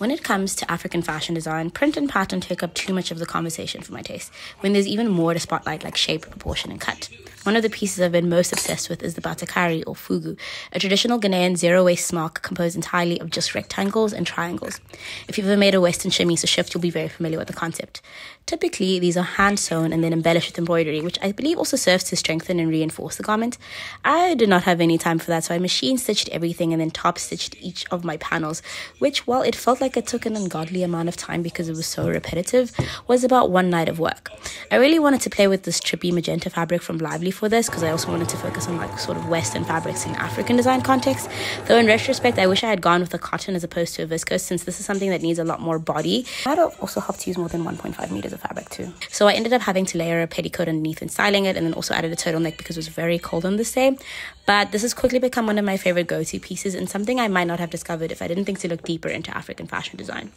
When it comes to African fashion design, print and pattern take up too much of the conversation for my taste, when there's even more to spotlight like shape, proportion, and cut. One of the pieces I've been most obsessed with is the batakari or fugu, a traditional Ghanaian zero waste smock composed entirely of just rectangles and triangles. If you've ever made a Western chemise or shift, you'll be very familiar with the concept. Typically, these are hand sewn and then embellished with embroidery, which I believe also serves to strengthen and reinforce the garment. I did not have any time for that, so I machine stitched everything and then top stitched each of my panels, which, while it felt like it took an ungodly amount of time because it was so repetitive, was about one night of work. I really wanted to play with this trippy magenta fabric from Lively for this because I also wanted to focus on like sort of Western fabrics in African design context. Though in retrospect, I wish I had gone with a cotton as opposed to a viscose since this is something that needs a lot more body. I'd also have to use more than 1.5 meters of fabric too. So I ended up having to layer a petticoat underneath and styling it and then also added a turtleneck because it was very cold on this day. But this has quickly become one of my favorite go-to pieces and something I might not have discovered if I didn't think to look deeper into African fashion design.